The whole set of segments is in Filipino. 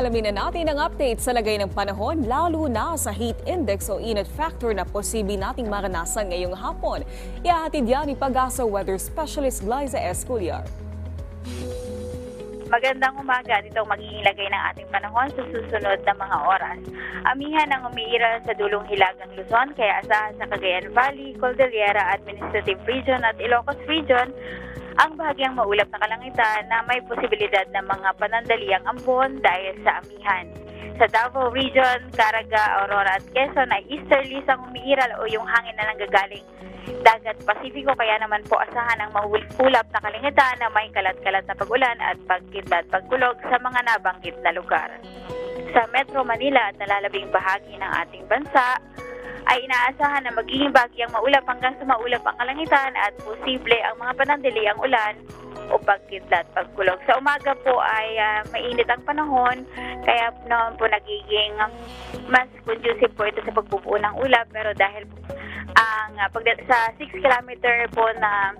Alamin na natin ang update sa lagay ng panahon lalo na sa heat index o init factor na posible nating maranasan ngayong hapon. Ihahatid yan ni Pag-asa Weather Specialist Glyza Esculiar. Magandang umaga nitong magiging lagay ng ating panahon sa susunod na mga oras. Amihan ang umiiral sa dulong hilagang Luzon kaya asahan sa Cagayan Valley, Cordillera Administrative Region at Ilocos Region ang bahagyang maulap na kalangitan na may posibilidad ng mga panandaliang ambon dahil sa amihan. Sa Davao Region, Caraga, Aurora at Quezon ay easterlies ang umiiral o yung hangin na nanggagaling dagat Pasifiko kaya naman po asahan ang maulap na kalingitan na may kalat-kalat na pagulan at pagkidlat pagkulog sa mga nabanggit na lugar. Sa Metro Manila at nalalabing bahagi ng ating bansa, ay inaasahan na magiging bagyang maulap hanggang sa maulap ang kalangitan at posible ang mga panandali ang ulan o pagkidlat pagkulog. Sa umaga po ay ah, mainit ang panahon kaya naman po nagiging mas conducive po ito sa pagbubuo ng ulap pero dahil ang ah, pagda- sa 6 kilometer po na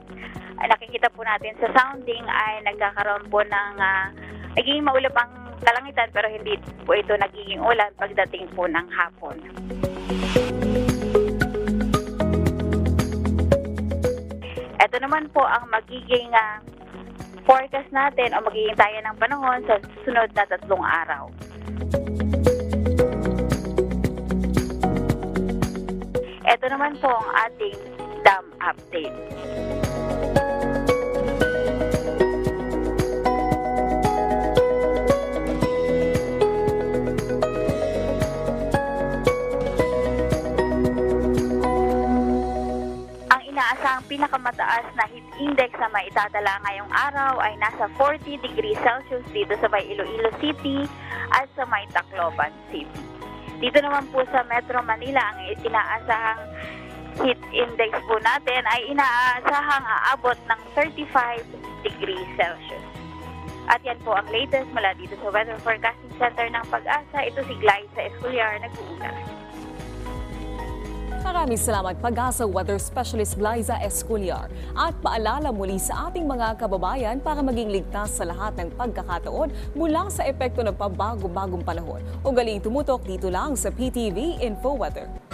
ah, nakikita po natin sa sounding ay nagkakaroon po ng ah, nagiging maulap ang kalangitan pero hindi po ito nagiging ulan pagdating po ng hapon. Ito naman po ang magiging ah, forecast natin o magiging tayo ng panahon sa susunod na tatlong araw. Ito naman po ang ating dam update. Ang inaasahang pinakamataas na heat index na maitatala ngayong araw ay nasa 40 degrees Celsius dito sa may Iloilo City at sa may Tacloban City. Dito naman po sa Metro Manila, ang inaasahang heat index po natin ay inaasahang aabot ng 35 degrees Celsius. At yan po ang latest mula dito sa Weather Forecasting Center ng Pag-asa. Ito si Glyza Esculiar, nag-uulat. Maraming salamat Pag-asa Weather Specialist Glyza Esculiar. At paalala muli sa ating mga kababayan para maging ligtas sa lahat ng pagkakataon mula sa epekto ng pabago-bagong panahon. Ugaling tumutok dito lang sa PTV Info Weather.